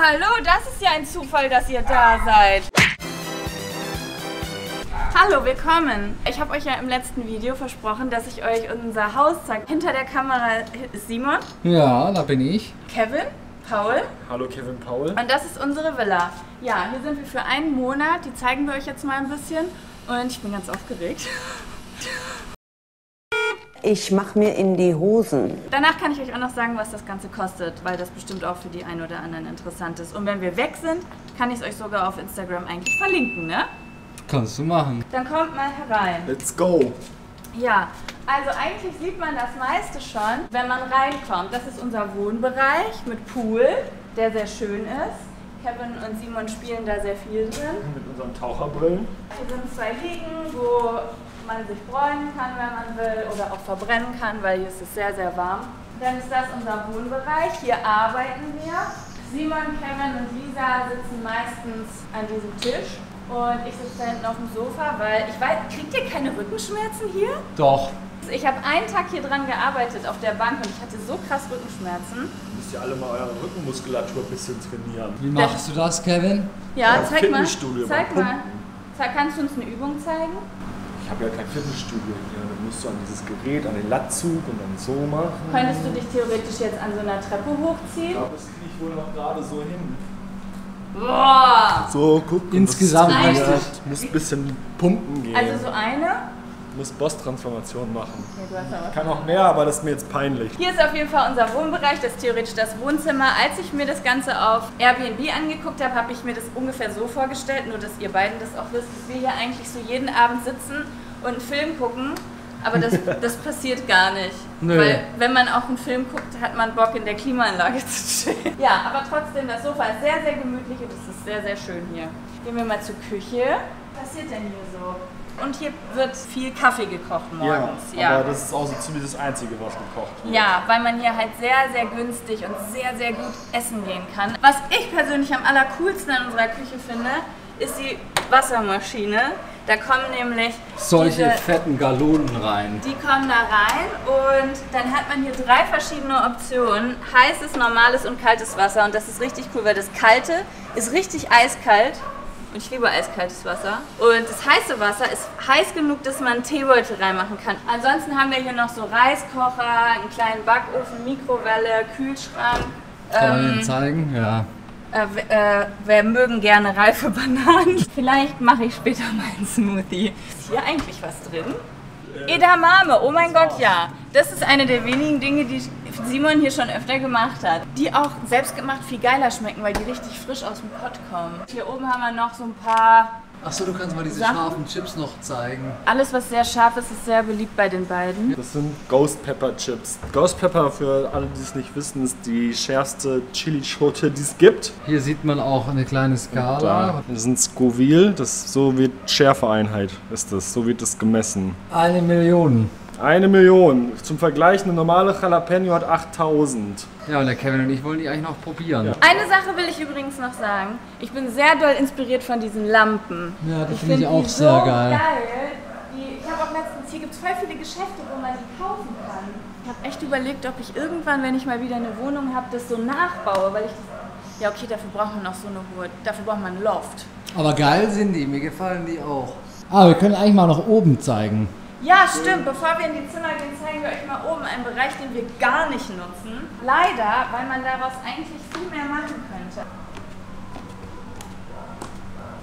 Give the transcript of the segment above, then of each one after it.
hallo, das ist ja ein Zufall, dass ihr da seid. Hallo, willkommen. Ich habe euch ja im letzten Video versprochen, dass ich euch unser Haus zeige. Hinter der Kamera ist Simon, Ja, da bin ich. Kevin, Paul Hallo Kevin Paul. und das ist unsere Villa. Ja, hier sind wir für einen Monat. Die zeigen wir euch jetzt mal ein bisschen. Und ich bin ganz aufgeregt. Ich mach mir in die Hosen. Danach kann ich euch auch noch sagen, was das Ganze kostet, weil das bestimmt auch für die einen oder anderen interessant ist. Und wenn wir weg sind, kann ich es euch sogar auf Instagram eigentlich verlinken, ne? Kannst du machen. Dann kommt mal herein. Let's go. Ja, also eigentlich sieht man das meiste schon, wenn man reinkommt. Das ist unser Wohnbereich mit Pool, der sehr schön ist. Kevin und Simon spielen da sehr viel drin. Mit unseren Taucherbrillen. Hier sind zwei Liegen, wo man sich bräunen kann, wenn man will, oder auch verbrennen kann, weil hier ist es sehr, sehr warm. Dann ist das unser Wohnbereich. Hier arbeiten wir. Simon, Kevin und Lisa sitzen meistens an diesem Tisch. Und ich sitze da hinten auf dem Sofa, weil ich weiß, kriegt ihr keine Rückenschmerzen hier? Doch. Ich habe einen Tag hier dran gearbeitet auf der Bank und ich hatte so krass Rückenschmerzen. Müsst ihr alle mal eure Rückenmuskulatur ein bisschen trainieren. Wie machst du das, Kevin? Ja, Ja, zeig mal. Zeig mal kannst du uns eine Übung zeigen? Ich habe ja kein Fitnessstudio hier. Dann musst du an dieses Gerät, an den Latzug und dann so machen. Könntest du dich theoretisch jetzt an so einer Treppe hochziehen? Aber das kriege ich wohl noch gerade so hin. Boah! So, guck. Insgesamt das ist richtig. trainiert. Muss ein bisschen pumpen gehen. Also so eine. Muss Boss-Transformation machen. Aber Kann auch mehr, aber das ist mir jetzt peinlich. Hier ist auf jeden Fall unser Wohnbereich, das ist theoretisch das Wohnzimmer. Als ich mir das Ganze auf Airbnb angeguckt habe, habe ich mir das ungefähr so vorgestellt, nur dass ihr beiden das auch wisst, dass wir hier eigentlich so jeden Abend sitzen und einen Film gucken. Aber das, das passiert gar nicht. Nö. Weil wenn man auch einen Film guckt, hat man Bock in der Klimaanlage zu chillen. Ja, aber trotzdem, das Sofa ist sehr, sehr gemütlich und es ist sehr, sehr schön hier. Gehen wir mal zur Küche. Was passiert denn hier so? Und hier wird viel Kaffee gekocht morgens. aber das ist auch so ziemlich das Einzige, was gekocht wird. Ja, weil man hier halt sehr, sehr günstig und sehr, sehr gut essen gehen kann. Was ich persönlich am allercoolsten an unserer Küche finde, ist die Wassermaschine. Da kommen nämlich Solche diese, fetten Galonen rein. die kommen da rein und dann hat man hier drei verschiedene Optionen. Heißes, normales und kaltes Wasser. Und das ist richtig cool, weil das kalte ist richtig eiskalt. Und ich liebe eiskaltes Wasser. Und das heiße Wasser ist heiß genug, dass man einen Teebeutel reinmachen kann. Ansonsten haben wir hier noch so Reiskocher, einen kleinen Backofen, Mikrowelle, Kühlschrank. Kann man Ähm, den zeigen? Ja. äh, äh, wir mögen gerne reife Bananen. Vielleicht mache ich später mal einen Smoothie. Ist hier eigentlich was drin? Edamame, oh mein Gott, ja. Das ist eine der wenigen Dinge, die Simon hier schon öfter gemacht hat. Die auch selbstgemacht viel geiler schmecken, weil die richtig frisch aus dem Pott kommen. Hier oben haben wir noch so ein paar... Achso, du kannst mal diese Sachen? scharfen Chips noch zeigen. Alles, was sehr scharf ist, ist sehr beliebt bei den beiden. Das sind Ghost Pepper Chips. Ghost Pepper, für alle, die es nicht wissen, ist die schärfste Chili-Schote, die es gibt. Hier sieht man auch eine kleine Skala. Da das ist ein Scoville, das so wird Schärfeeinheit ist das, so wird das gemessen. Eine Million. Eine Million. Zum Vergleich, eine normale Jalapeno hat 8000. Ja, und der Kevin und ich wollen die eigentlich noch probieren. Ja. Eine Sache will ich übrigens noch sagen. Ich bin sehr doll inspiriert von diesen Lampen. Ja, die Ich finde ich find auch die sehr so geil. Die, ich habe auch letztens, hier gibt es voll viele Geschäfte, wo man die kaufen kann. Ich habe echt überlegt, ob ich irgendwann, wenn ich mal wieder eine Wohnung habe, das so nachbaue, weil ich das, ja okay, dafür braucht man noch so eine hohe, dafür braucht man ein Loft. Aber geil sind die, mir gefallen die auch. Ah, wir können eigentlich mal nach oben zeigen. Ja, stimmt. Bevor wir in die Zimmer gehen, zeigen wir euch mal oben einen Bereich, den wir gar nicht nutzen. Leider, weil man daraus eigentlich viel mehr machen könnte.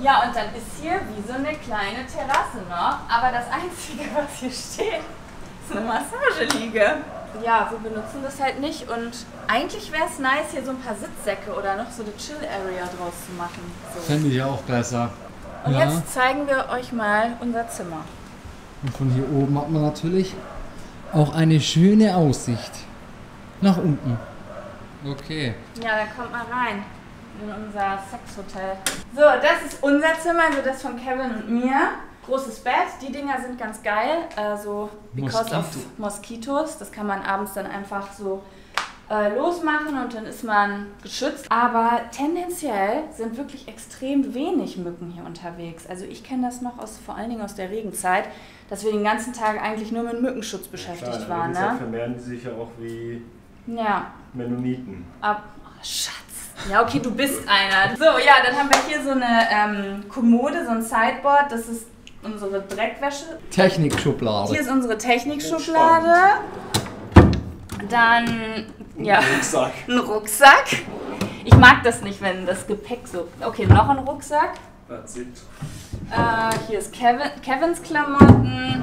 Ja, und dann ist hier wie so eine kleine Terrasse noch. Aber das Einzige, was hier steht, ist eine Massageliege. Ja, wir benutzen das halt nicht. Und eigentlich wäre es nice, hier so ein paar Sitzsäcke oder noch so eine Chill-Area draus zu machen. So. Fände ich auch besser. Und ja. jetzt zeigen wir euch mal unser Zimmer. Und von hier oben hat man natürlich auch eine schöne Aussicht. Nach unten. Okay. Ja, dann kommt mal rein in unser Sexhotel. So, das ist unser Zimmer, also das von Kevin und mir. Großes Bett, die Dinger sind ganz geil. Also, because of Moskito. Moskitos. Das kann man abends dann einfach so äh, losmachen und dann ist man geschützt. Aber tendenziell sind wirklich extrem wenig Mücken hier unterwegs. Also ich kenne das noch aus, vor allen Dingen aus der Regenzeit, dass wir den ganzen Tag eigentlich nur mit Mückenschutz beschäftigt waren. Deshalb Ne? vermehren die sich ja auch wie Ja, Mennoniten. ab. Oh, Schatz. Ja, okay, du bist einer. So, ja, dann haben wir hier so eine ähm, Kommode, so ein Sideboard. Das ist unsere Dreckwäsche. Hier Technikschublade. ist unsere Technikschublade. Dann, ja, Rucksack. ein Rucksack. Ich mag das nicht, wenn das Gepäck so. Okay, noch ein Rucksack. That's it. Äh, hier ist Kevin, Kevins Klamotten.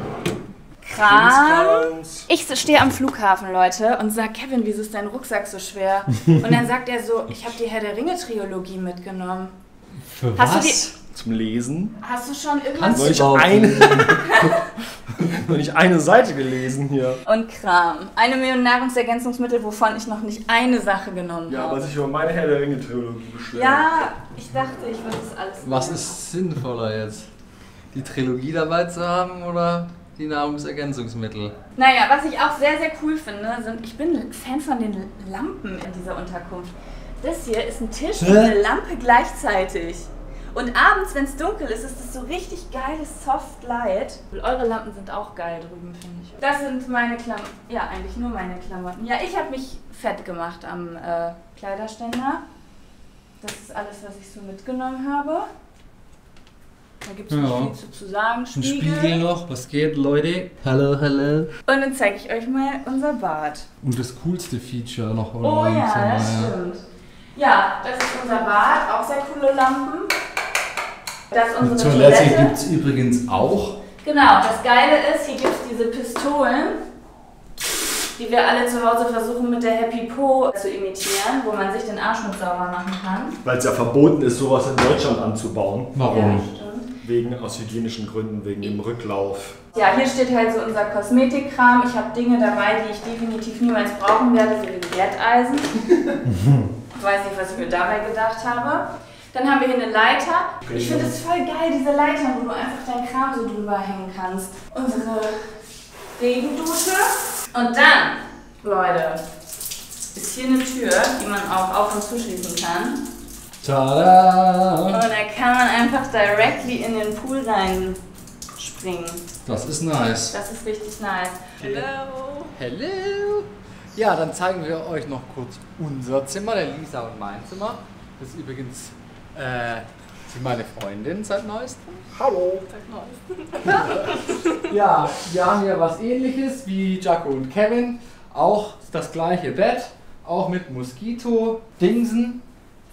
Kram. Ich stehe am Flughafen, Leute, und sag, Kevin, wieso ist dein Rucksack so schwer? Und dann sagt er so, ich habe die Herr der Ringe-Trilogie mitgenommen. Für Hast du was? Zum Lesen. Hast du schon irgendwas? Kannst Nur du eine, nicht? nur nicht eine Seite gelesen hier. Und Kram. Eine Million Nahrungsergänzungsmittel, wovon ich noch nicht eine Sache genommen Ja, habe. aber sich über meine Herr der Ringe-Trilogie beschweren. Ja, ich dachte, ich würde das alles. Was ist sinnvoller jetzt? Die Trilogie dabei zu haben oder die Nahrungsergänzungsmittel? Naja, was ich auch sehr, sehr cool finde, sind, ich bin Fan von den Lampen in dieser Unterkunft. Das hier ist ein Tisch und Hä? eine Lampe gleichzeitig. Und abends, wenn es dunkel ist, ist das so richtig geiles Soft Light. Eure Lampen sind auch geil drüben, finde ich. Das sind meine Klamotten. Ja, eigentlich nur meine Klamotten. Ja, ich habe mich fett gemacht am äh, Kleiderständer. Das ist alles, was ich so mitgenommen habe. Da gibt es nicht Ja. viel zu, zu sagen. Ein Spiegel noch, was geht, Leute? Hallo, hallo. Und dann zeige ich euch mal unser Bad. Und das coolste Feature noch, oder? Oh ja, das stimmt. Ja, das ist unser Bad, auch sehr coole Lampen. Das ist Die unsere Toilette Toilette. gibt es übrigens auch. Genau, das Geile ist, hier gibt es diese Pistolen, die wir alle zu Hause versuchen mit der Happy Po zu imitieren, wo man sich den Arsch mit sauber machen kann. Weil es ja verboten ist, sowas in Deutschland anzubauen. Warum? Ja. Wegen, aus hygienischen Gründen, wegen dem Rücklauf. Ja, hier steht halt so unser Kosmetikkram. Ich habe Dinge dabei, die ich definitiv niemals brauchen werde, so wie Werteisen. ich weiß nicht, was ich mir dabei gedacht habe. Dann haben wir hier eine Leiter. Ich finde es voll geil, diese Leiter, wo du einfach deinen Kram so drüber hängen kannst. Unsere Regendusche. Und dann, Leute, ist hier eine Tür, die man auch auf- und zuschließen kann. Tada! Und da kann man einfach directly in den Pool reinspringen. Das ist nice. Das ist richtig nice. Hello. Hello! Ja, dann zeigen wir euch noch kurz unser Zimmer, der Lisa und mein Zimmer. Das ist übrigens äh, sie meine Freundin seit neuestem. Hallo. Ja, wir haben hier was ähnliches wie Jaco und Kevin. Auch das gleiche Bett, auch mit Moskito-Dingsen.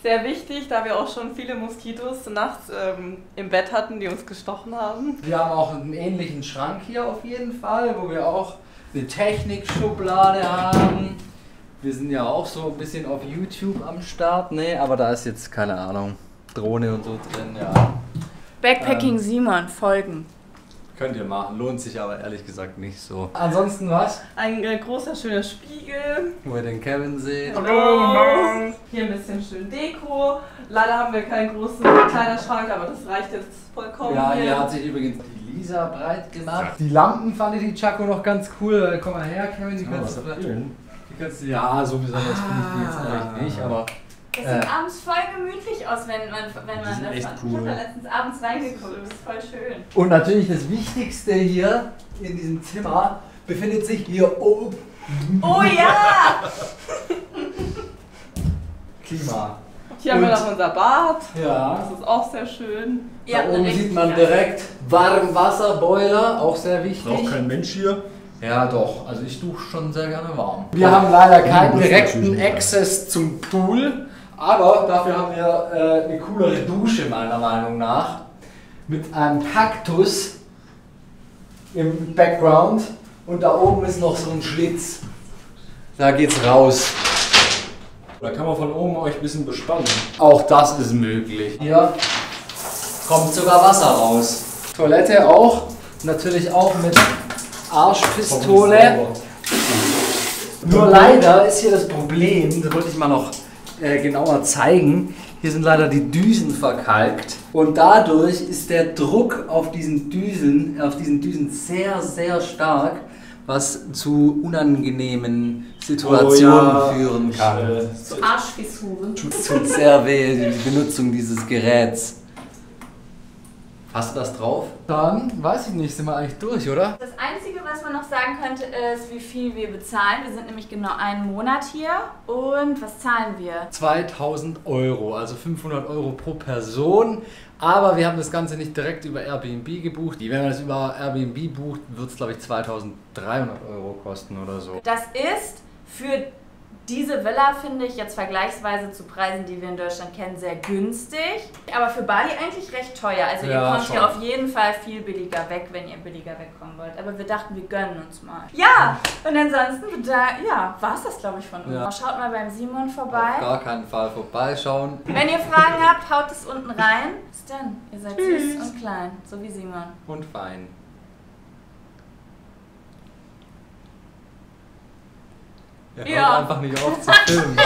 Sehr wichtig, da wir auch schon viele Moskitos nachts ähm, im Bett hatten, die uns gestochen haben. Wir haben auch einen ähnlichen Schrank hier auf jeden Fall, wo wir auch eine Technikschublade haben. Wir sind ja auch so ein bisschen auf YouTube am Start, ne? Aber da ist jetzt keine Ahnung, Drohne und so drin, ja. Backpacking Ähm. Simon, folgen. Könnt ihr machen, lohnt sich aber ehrlich gesagt nicht so. Ansonsten was? Ein äh, großer, schöner Spiegel. Wo ihr den Kevin seht. Hallo. Hier ein bisschen schön Deko. Leider haben wir keinen großen Kleiderschrank, aber das reicht jetzt vollkommen. Ja, hier. hier hat sich übrigens die Lisa breit gemacht. Die Lampen fand ich die Chaco noch ganz cool. Komm mal her, Kevin, die kannst du vielleicht. Die kannst du, ja, so besonders finde ich die jetzt eigentlich nicht, aber. Das Äh. sieht abends voll gemütlich aus, wenn man, wenn man das echt Ich cool. habe da letztens abends reingeguckt, das ist voll schön. Und natürlich das Wichtigste hier in diesem Zimmer befindet sich hier oben Oh ja! Klima. Hier haben wir noch unser Bad. Ja. Das ist auch sehr schön. Ihr Da oben sieht man direkt Warmwasserboiler, auch sehr wichtig. Braucht kein Mensch hier. Ja, doch. Also ich dusche schon sehr gerne warm. Wir haben leider keinen direkten Access zum Pool, aber dafür haben wir äh, eine coolere Dusche meiner Meinung nach. Mit einem Kaktus im Background und da oben ist noch so ein Schlitz. Da geht's raus. Da kann man von oben euch ein bisschen bespannen. Auch das ist möglich. Hier kommt sogar Wasser raus. Toilette auch. Natürlich auch mit Arschpistole. Nur leider ist hier das Problem, das wollte ich mal noch äh, genauer zeigen. Hier sind leider die Düsen verkalkt und dadurch ist der Druck auf diesen Düsen, auf diesen Düsen sehr, sehr stark, was zu unangenehmen Situationen führen kann. Äh, So Arschfissuren. Tut sehr weh, die Benutzung dieses Geräts. Hast du das drauf? Dann weiß ich nicht, sind wir eigentlich durch, oder? Das Einzige, was man noch sagen könnte, ist, wie viel wir bezahlen. Wir sind nämlich genau einen Monat hier. Und was zahlen wir? 2000 Euro, also 500 Euro pro Person. Aber wir haben das Ganze nicht direkt über Airbnb gebucht. Wenn man das über Airbnb bucht, wird es, glaube ich, 2300 Euro kosten oder so. Das ist für diese Villa, finde ich, jetzt vergleichsweise zu Preisen, die wir in Deutschland kennen, sehr günstig. Aber für Bali eigentlich recht teuer. Also ihr Ja, kommt schon. hier auf jeden Fall viel billiger weg, wenn ihr billiger wegkommen wollt. Aber wir dachten, wir gönnen uns mal. Ja, und ansonsten, da, ja, war es das, glaube ich, von uns. Ja. Schaut mal beim Simon Auf vorbei. gar keinen Fall vorbeischauen. Wenn ihr Fragen habt, haut es unten rein. Bis dann. Ihr seid süß und klein, so wie Simon. Und fein. Er Ja. hört einfach nicht auf zu filmen.